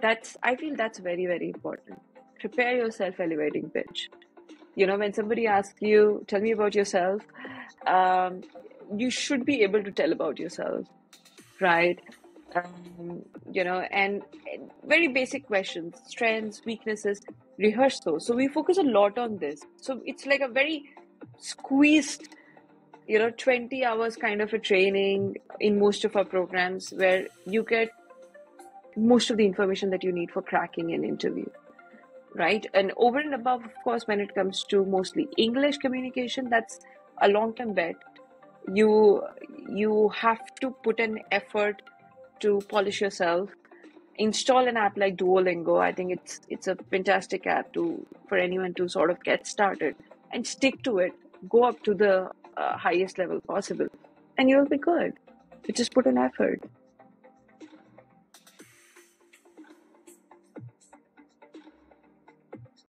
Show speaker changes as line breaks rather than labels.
that's i feel that's very very important. Prepare yourself elevating pitch. You know when somebody asks you tell me about yourself um, you should be able to tell about yourself right? Um, you know and, and very basic questions strengths weaknesses rehearse those. So we focus a lot on this. So it's like a very squeezed you know 20 hours kind of a training in most of our programs where you get most of the information that you need for cracking an interview right? And over and above of course when it comes to mostly english communication that's a long term bet. You you have to put an effort to polish yourself. Install an app like duolingo. I think it's it's a fantastic app to for anyone to sort of get started and stick to it. Go up to the uh, highest level possible and you'll be good. You just put an effort